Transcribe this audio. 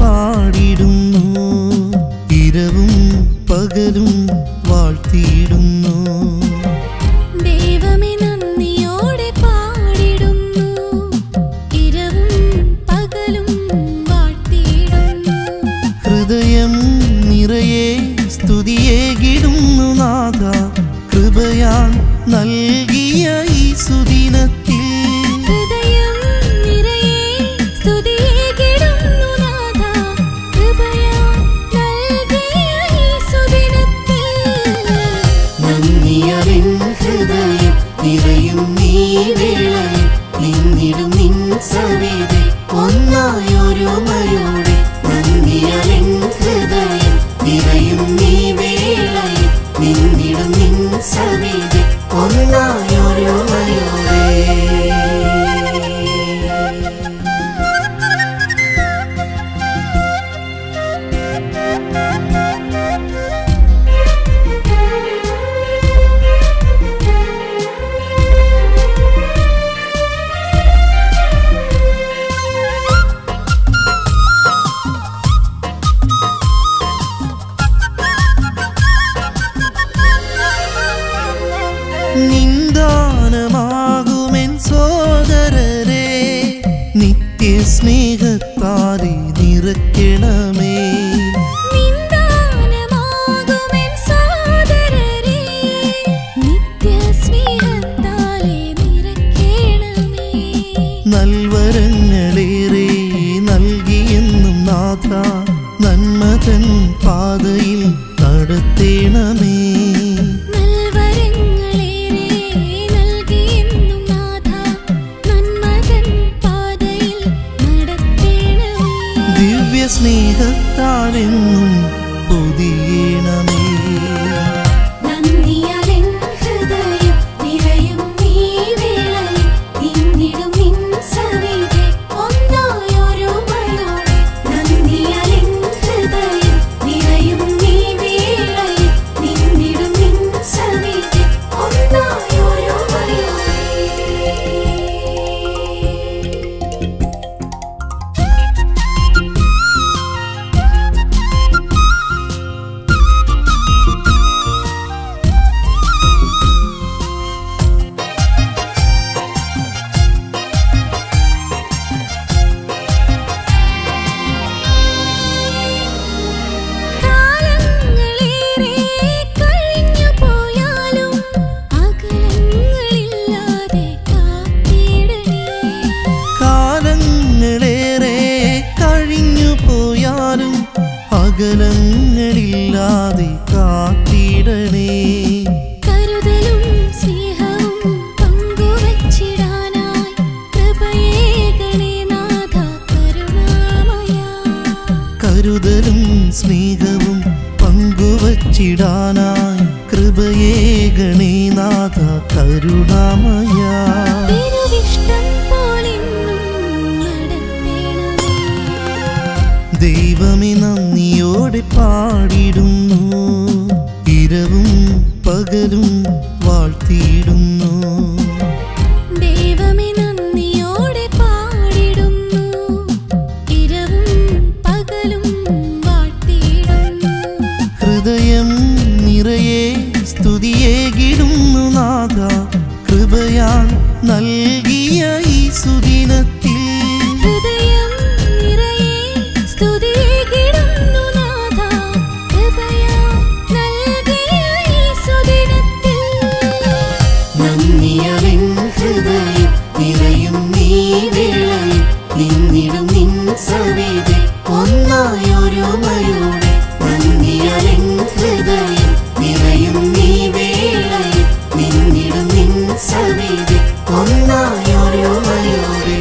പാടിടുന്നു. ഇരവും പകലും വാഴ്ത്തിയിടുന്നു. ദൈവമേ നന്ദിയോടെ ഇരവും പകലും വാഴ്ത്തിയിടുന്നു. ഹൃദയം നിറയെ സ്തുതിയേകിടുന്നു നാഥ. കൃപയാൻ നൽകിയ നീയും നീ വേളയിൽ നിന്നിടും നിൻ സവിതെ ഒന്നായൊരുമയോടെ നന്ദിയാലെൻ ഹൃദയം നിറയും നീ വേളയിൽ നിന്നിടും നിൻ സവിതെ ഒന്നായ സ്നേഹത്താതെ നിറയ്ക്കണം സ്നേഹത്താലെന്നും കൃപയേ ഗണീനാഥ കരുണാമയ. ദൈവമേ നന്ദിയോടെ പാടിടുന്നു. ഇരവും പകലും വാഴ്ത്തിയിടുന്നു. പകരുന്നു നാഥ കൃപയാൽ നൽകിയ ഈ സുദിനത്തിൽ നിൻ സമീതി ഒന്നായോരോ മയോരേ